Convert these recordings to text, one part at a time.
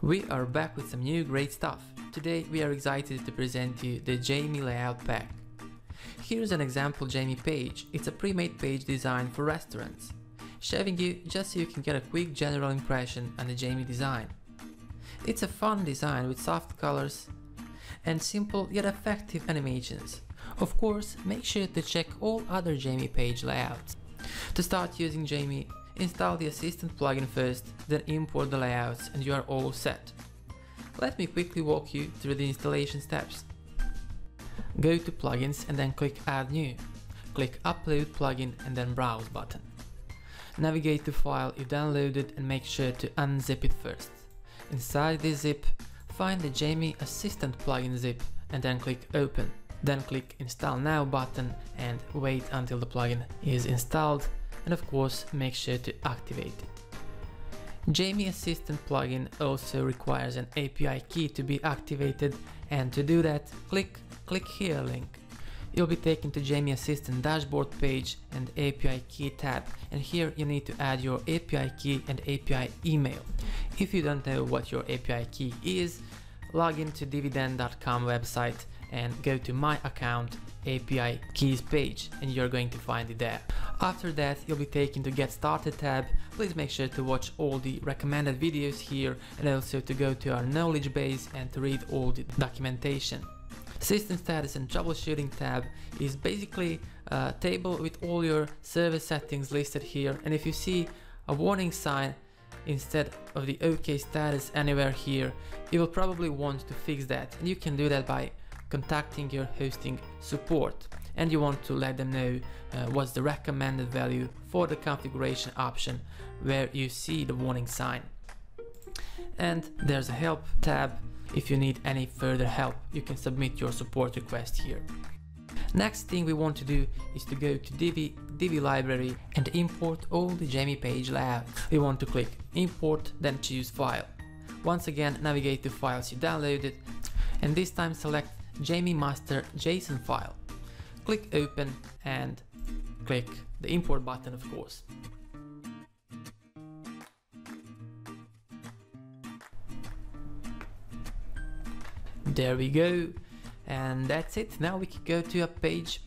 We are back with some new great stuff. Today we are excited to present you the Jamie Layout Pack. Here's an example Jamie page. It's a pre-made page designed for restaurants, showing you just so you can get a quick general impression on the Jamie design. It's a fun design with soft colors and simple yet effective animations. Of course, make sure to check all other Jamie page layouts. To start using Jamie, Install the Assistant plugin first, then import the layouts and you are all set. Let me quickly walk you through the installation steps. Go to Plugins and then click Add New. Click Upload Plugin and then Browse button. Navigate to file you downloaded and make sure to unzip it first. Inside this zip, find the Jamie Assistant plugin zip and then click Open. Then click Install Now button and wait until the plugin is installed and of course make sure to activate it. Jamie Assistant plugin also requires an API key to be activated and to do that click click here link. You'll be taken to Jamie Assistant dashboard page and API key tab and here you need to add your API key and API email. If you don't know what your API key is, log into divi-den.com website and go to my account API keys page and you're going to find it there. After that you'll be taken to get started tab, please make sure to watch all the recommended videos here and also to go to our knowledge base and to read all the documentation. System status and troubleshooting tab is basically a table with all your service settings listed here and if you see a warning sign instead of the OK status anywhere here, you will probably want to fix that and you can do that by contacting your hosting support and you want to let them know uh, what's the recommended value for the configuration option where you see the warning sign. And there's a help tab. If you need any further help, you can submit your support request here. Next thing we want to do is to go to Divi, Divi library and import all the Jamie page layouts. We want to click import then choose file. Once again navigate to files you downloaded and this time select Jamie Master JSON file. Click open and click the import button of course. There we go and that's it. Now we can go to a page.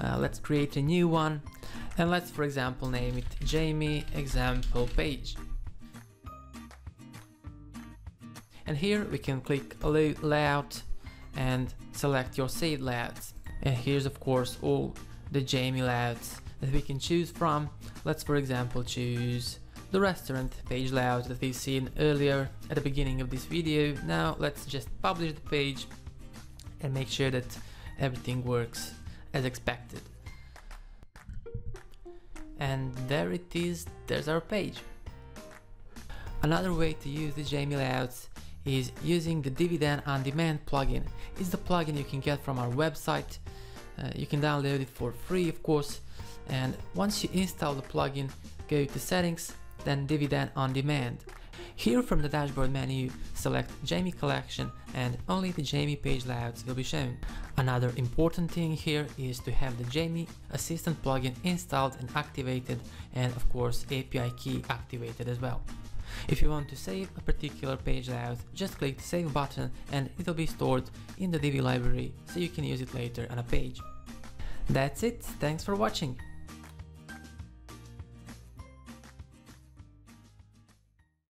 Uh, let's create a new one and let's for example name it Jamie example page. And here we can click layout and select your saved layouts. And here's of course all the Jamie layouts that we can choose from. Let's for example choose the restaurant page layout that we've seen earlier at the beginning of this video. Now let's just publish the page and make sure that everything works as expected. And there it is, there's our page. Another way to use the Jamie layouts is using the Divi Den on Demand plugin. It's the plugin you can get from our website. Uh, you can download it for free, of course. And once you install the plugin, go to settings, then Divi Den on Demand. Here from the dashboard menu, select Jamie collection and only the Jamie page layouts will be shown. Another important thing here is to have the Jamie Assistant plugin installed and activated and of course API key activated as well. If you want to save a particular page layout, just click the save button and it'll be stored in the Divi library so you can use it later on a page. That's it, thanks for watching.